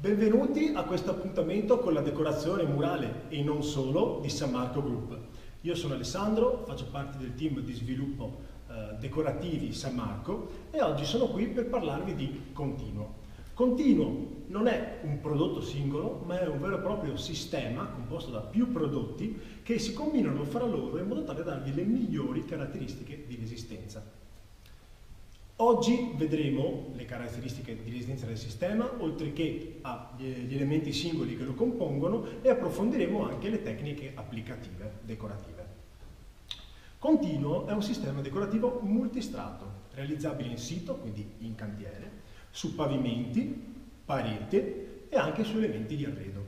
Benvenuti a questo appuntamento con la decorazione murale e non solo di San Marco Group. Io sono Alessandro, faccio parte del team di sviluppo eh, decorativi San Marco e oggi sono qui per parlarvi di Continuo. Continuo non è un prodotto singolo, ma è un vero e proprio sistema composto da più prodotti che si combinano fra loro in modo tale da darvi le migliori caratteristiche di resistenza. Oggi vedremo le caratteristiche di resistenza del sistema, oltre che agli elementi singoli che lo compongono e approfondiremo anche le tecniche applicative decorative. Continuo è un sistema decorativo multistrato, realizzabile in sito, quindi in cantiere, su pavimenti, parete e anche su elementi di arredo.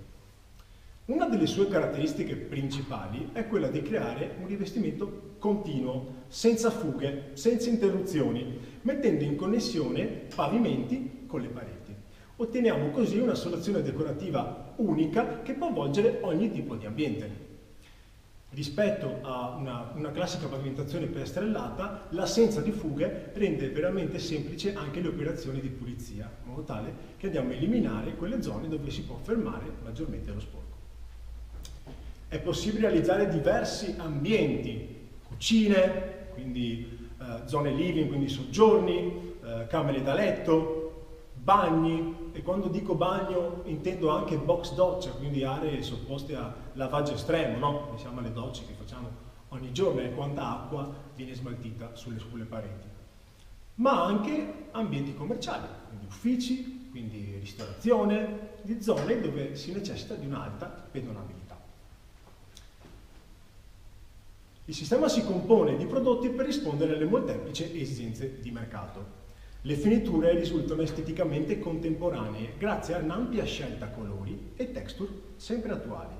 Una delle sue caratteristiche principali è quella di creare un rivestimento continuo, senza fughe, senza interruzioni, mettendo in connessione pavimenti con le pareti. Otteniamo così una soluzione decorativa unica che può avvolgere ogni tipo di ambiente. Rispetto a una, una, classica pavimentazione pestrellata, l'assenza di fughe rende veramente semplice anche le operazioni di pulizia, in modo tale che andiamo a eliminare quelle zone dove si può fermare maggiormente lo sporco. È possibile realizzare diversi ambienti, cucine, quindi eh, zone living, quindi soggiorni, eh, camere da letto, bagni, e quando dico bagno intendo anche box doccia, quindi aree sottoposte a lavaggio estremo, no? Pensiamo alle docce che facciamo ogni giorno e quanta acqua viene smaltita sulle, sulle pareti. Ma anche ambienti commerciali, quindi uffici, quindi ristorazione, di zone dove si necessita di un'alta pedonabilità. Il sistema si compone di prodotti per rispondere alle molteplici esigenze di mercato. Le finiture risultano esteticamente contemporanee grazie a un'ampia scelta colori e texture sempre attuali.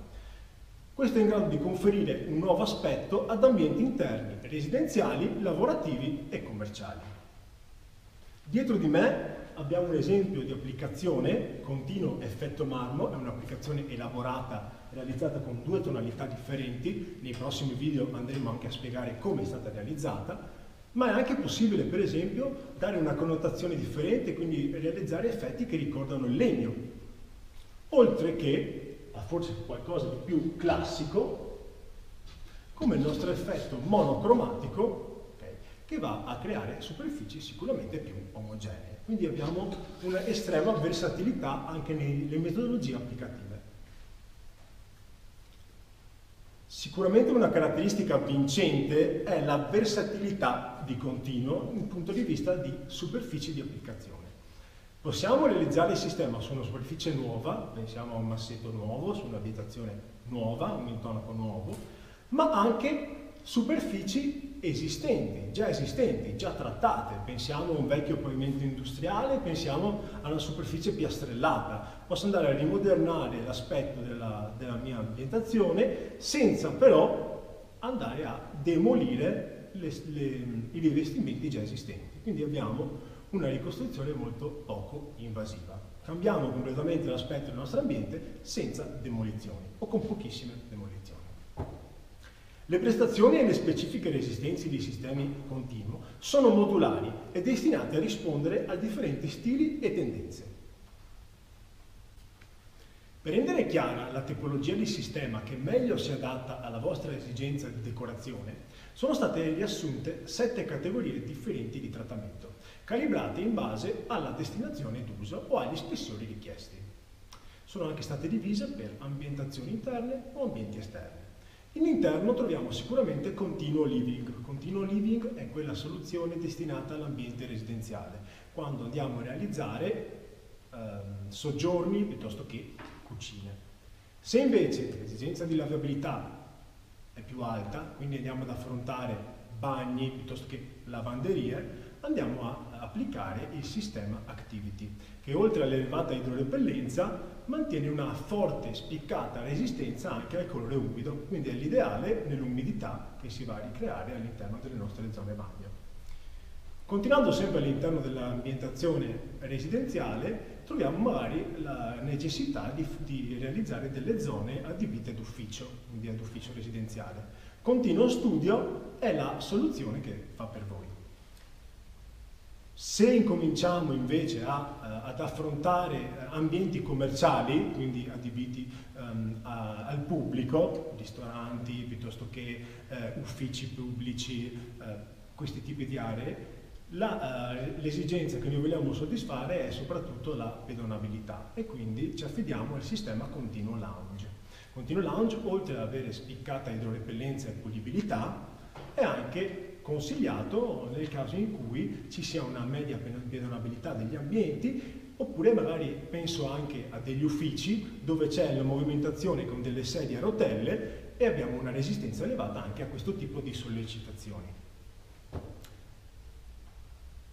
Questo è in grado di conferire un nuovo aspetto ad ambienti interni, residenziali, lavorativi e commerciali. Dietro di me abbiamo un esempio di applicazione, continuo effetto marmo, è un'applicazione elaborata realizzata con due tonalità differenti, nei prossimi video andremo anche a spiegare come è stata realizzata, ma è anche possibile per esempio dare una connotazione differente, quindi realizzare effetti che ricordano il legno, oltre che a forse qualcosa di più classico, come il nostro effetto monocromatico okay, che va a creare superfici sicuramente più omogenee. Quindi abbiamo un'estrema versatilità anche nelle metodologie applicative. Sicuramente una caratteristica vincente è la versatilità di continuo dal punto di vista di superfici di applicazione. Possiamo realizzare il sistema su una superficie nuova, pensiamo a un massetto nuovo, su un'abitazione nuova, un intonaco nuovo, ma anche superfici esistenti, già esistenti, già trattate. Pensiamo a un vecchio pavimento industriale, pensiamo a una superficie piastrellata. Posso andare a rimodernare l'aspetto della, della mia ambientazione senza però andare a demolire le, le, i rivestimenti già esistenti. Quindi abbiamo una ricostruzione molto poco invasiva. Cambiamo completamente l'aspetto del nostro ambiente senza demolizioni o con pochissime demolizioni. Le prestazioni e le specifiche resistenze dei sistemi continuo sono modulari e destinate a rispondere a differenti stili e tendenze. Per rendere chiara la tipologia di sistema che meglio si adatta alla vostra esigenza di decorazione, sono state riassunte sette categorie differenti di trattamento, calibrate in base alla destinazione d'uso o agli spessori richiesti. Sono anche state divise per ambientazioni interne o ambienti esterni. In interno troviamo sicuramente continuo living. Continuo living è quella soluzione destinata all'ambiente residenziale, quando andiamo a realizzare ehm, soggiorni piuttosto che cucine. Se invece l'esigenza di lavabilità è più alta, quindi andiamo ad affrontare bagni piuttosto che lavanderie, andiamo a applicare il sistema Activity, che oltre all'elevata idrorepellenza mantiene una forte spiccata resistenza anche al colore umido, quindi è l'ideale nell'umidità che si va a ricreare all'interno delle nostre zone bagno. Continuando sempre all'interno dell'ambientazione residenziale, troviamo magari la necessità di, di realizzare delle zone adibite d'ufficio, quindi ad ufficio residenziale. Continuo studio è la soluzione che fa per voi. Se incominciamo invece a, uh, ad affrontare uh, ambienti commerciali, quindi adibiti um, a, al pubblico, ristoranti piuttosto che uh, uffici pubblici, questi tipi di aree, l'esigenza che noi vogliamo soddisfare è soprattutto la pedonabilità e quindi ci affidiamo al sistema continuo lounge. Continuo lounge, oltre ad avere spiccata idrorepellenza e pulibilità, è anche consigliato nel caso in cui ci sia una media pedonabilità degli ambienti oppure magari penso anche a degli uffici dove c'è la movimentazione con delle sedie a rotelle e abbiamo una resistenza elevata anche a questo tipo di sollecitazioni.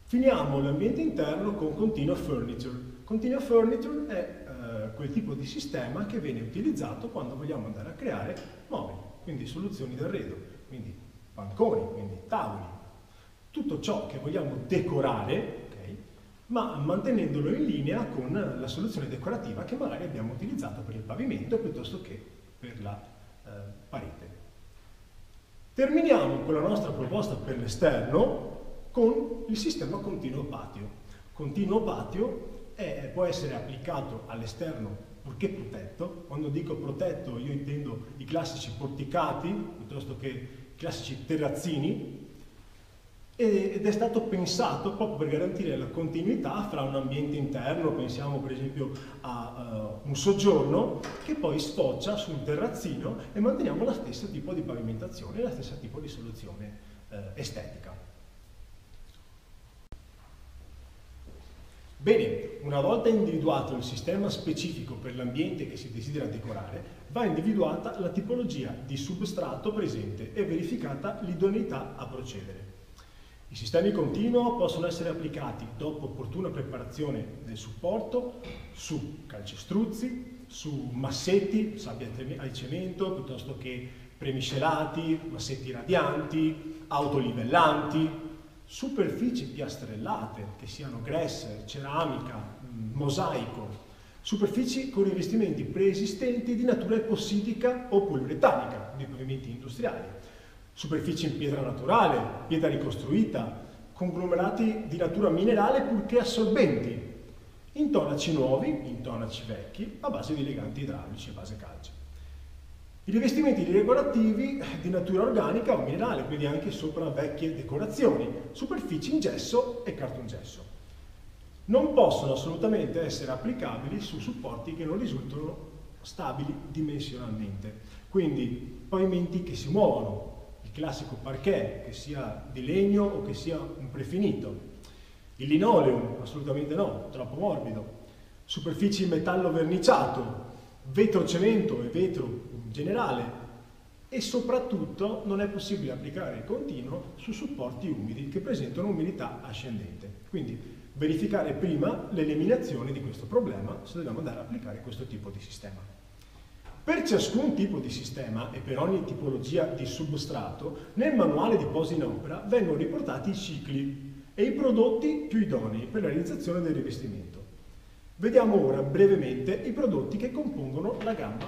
Finiamo l'ambiente interno con Continua Furniture. Continua Furniture è eh, quel tipo di sistema che viene utilizzato quando vogliamo andare a creare mobili, quindi soluzioni d'arredo, quindi banconi, quindi tavoli, tutto ciò che vogliamo decorare, okay, ma mantenendolo in linea con la soluzione decorativa che magari abbiamo utilizzato per il pavimento piuttosto che per la eh, parete. Terminiamo con la nostra proposta per l'esterno con il sistema continuo patio. Continuo patio è, può essere applicato all'esterno purché protetto. Quando dico protetto io intendo i classici porticati piuttosto che classici terrazzini ed è stato pensato proprio per garantire la continuità fra un ambiente interno, pensiamo per esempio a uh, un soggiorno, che poi sfocia su un terrazzino e manteniamo lo stesso tipo di pavimentazione, lo stesso tipo di soluzione uh, estetica. Bene, una volta individuato il sistema specifico per l'ambiente che si desidera decorare, va individuata la tipologia di substrato presente e verificata l'idoneità a procedere. I sistemi continuo possono essere applicati dopo opportuna preparazione del supporto su calcestruzzi, su massetti, sabbia al cemento, piuttosto che premiscelati, massetti radianti, autolivellanti, superfici piastrellate, che siano gress, ceramica, mosaico, superfici con rivestimenti preesistenti di natura epossidica o poliuretanica, di pavimenti industriali, superfici in pietra naturale, pietra ricostruita, conglomerati di natura minerale purché assorbenti, intonaci nuovi, intonaci vecchi, a base di leganti idraulici a base calce. I rivestimenti decorativi di natura organica o minerale, quindi anche sopra vecchie decorazioni, superfici in gesso e cartongesso non possono assolutamente essere applicabili su supporti che non risultano stabili dimensionalmente. Quindi pavimenti che si muovono, il classico parquet, che sia di legno o che sia un prefinito. Il linoleum, assolutamente no, troppo morbido. Superfici in metallo verniciato, vetro cemento e vetro generale. E soprattutto non è possibile applicare il continuo su supporti umidi che presentano umidità ascendente. Quindi verificare prima l'eliminazione di questo problema se dobbiamo andare ad applicare questo tipo di sistema. Per ciascun tipo di sistema e per ogni tipologia di substrato, nel manuale di posa in opera vengono riportati i cicli e i prodotti più idonei per la realizzazione del rivestimento. Vediamo ora brevemente i prodotti che compongono la gamma